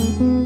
Mm-hmm.